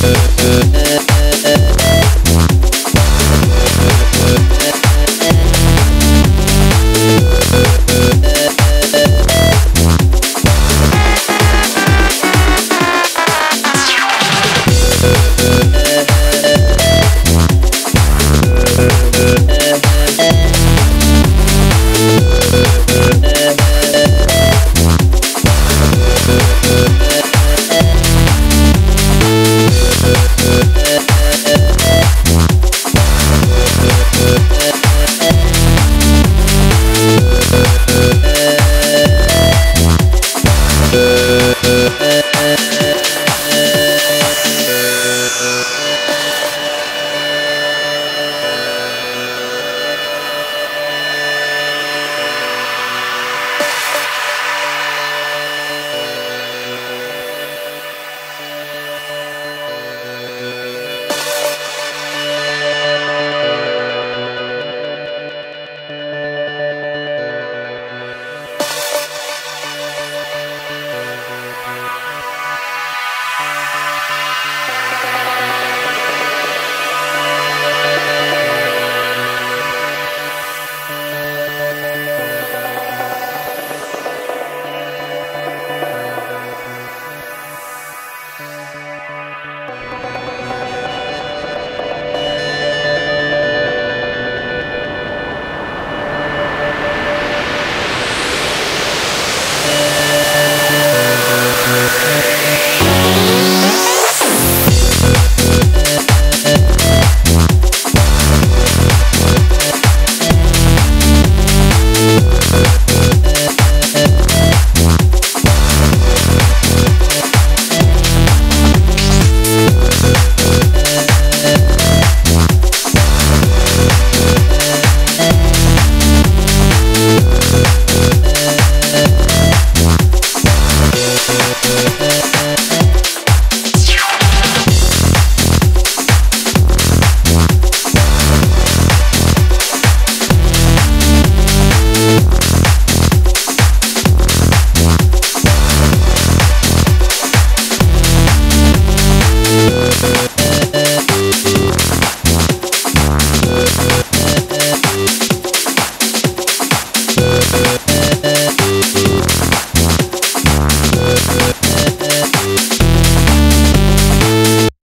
uh, uh. Yeah.